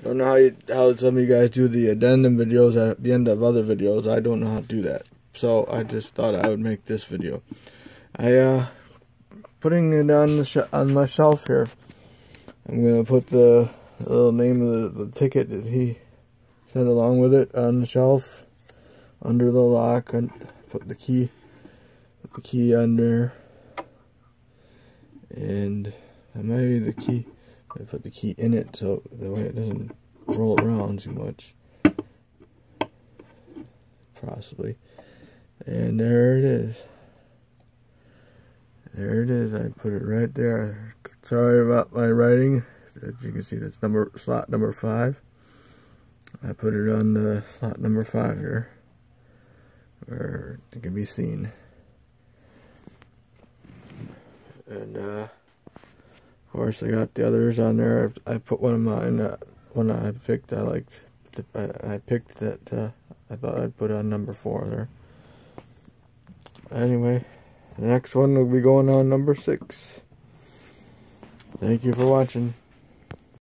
I don't know how you, how some of you guys do the addendum videos at the end of other videos. I don't know how to do that. So I just thought I would make this video. I uh putting it on the on my shelf here. I'm gonna put the little name of the, the ticket that he sent along with it on the shelf under the lock and put the key put the key under and maybe the key I put the key in it so the way it doesn't roll around too much. Possibly. And there it is. There it is. I put it right there. Sorry about my writing. As you can see, that's number slot number five. I put it on the slot number five here, where it can be seen. And uh, of course, I got the others on there. I put one of mine, uh, one I picked, I liked, I, I picked that, uh, I thought I'd put on number four there. Anyway, the next one will be going on number six. Thank you for watching.